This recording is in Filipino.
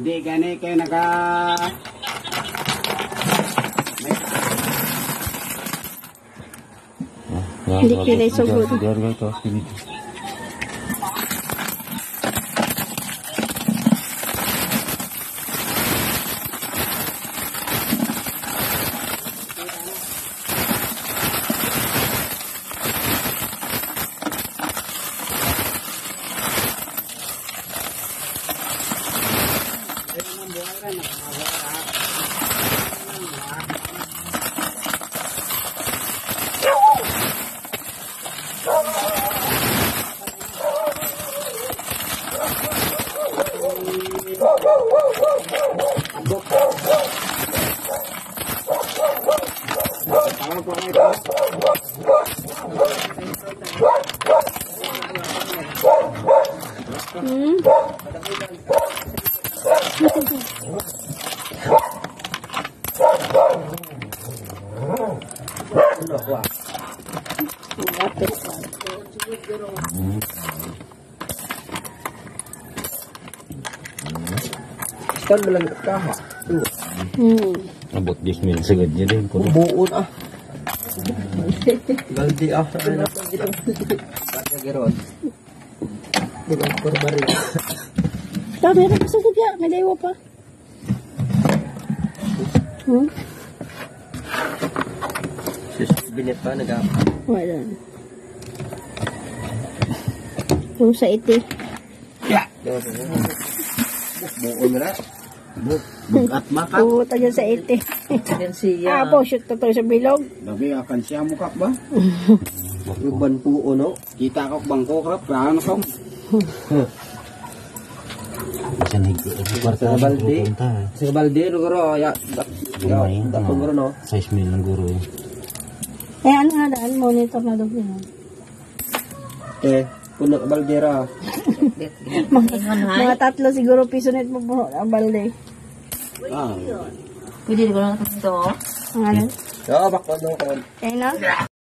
Digane kay naka Hindi Hum? Ko kayo. Hmm? Lapit pa. Saan mo lang ka ha? Hmm. Abot 10 mil sagad niya din. Buon ah. Galdi ah. Ano? Bata giron. Bukan korbari. Sabi rin sa kaya, may dewa pa. Hmm? Binet pa nag Wala. Yung sa iti. Buon mo na. Bugat makat. Puta dyan sa iti. Yan siya. Ah, po, shoot to sa bilog. Dabi akan siya mukha ba? Uban po no. Kita ka bangko krap. Kaya ko. Sa nig kwarta Sa balde. Sa balde lugaro ya. Gumay. Dapat mo no. 6 mil ng guro. Eh, ano nga daan? Monitor na doon yun. Eh, puno ka baldera. Mga tatlo siguro piso net mo po ang balde. Ah. Pwede ko lang ito. Ang ano? Yo, bakod no kon. Eh, no?